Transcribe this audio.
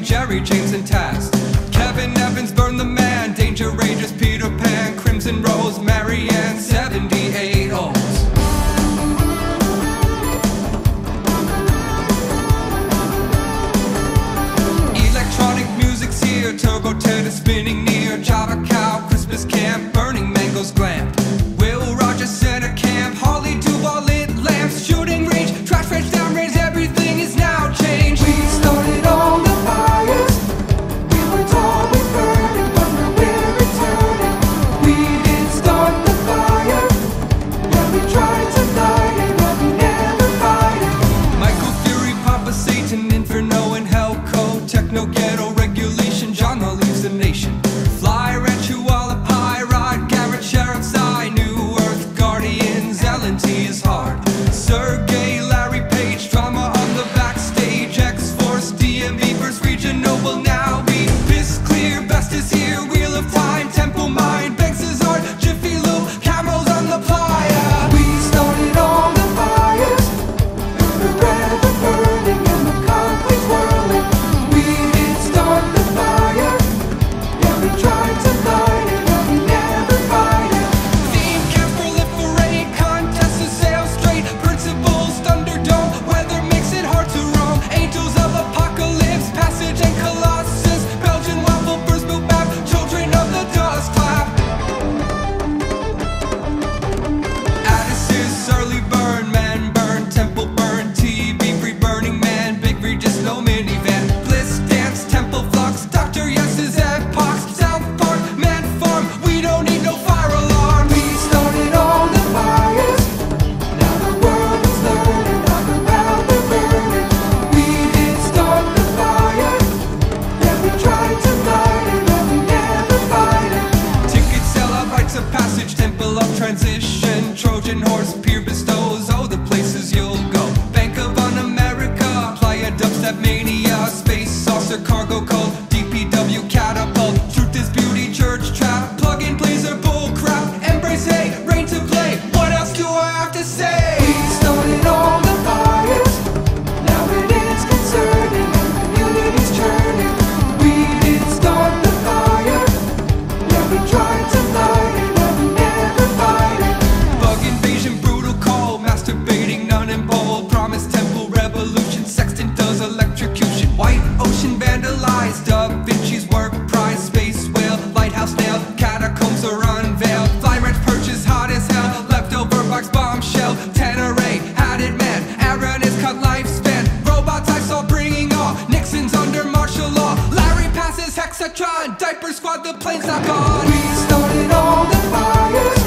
Jesse, Jerry, James, and Tess. Kevin Evans, Burn the Man, Danger Rangers, Peter Pan, Crimson Rose, Marian, 78 olds. Electronic music's here, Turbo Ted is spinning near, Java Hexatron, Diaper Squad, the plane's not gone. We started all the fires.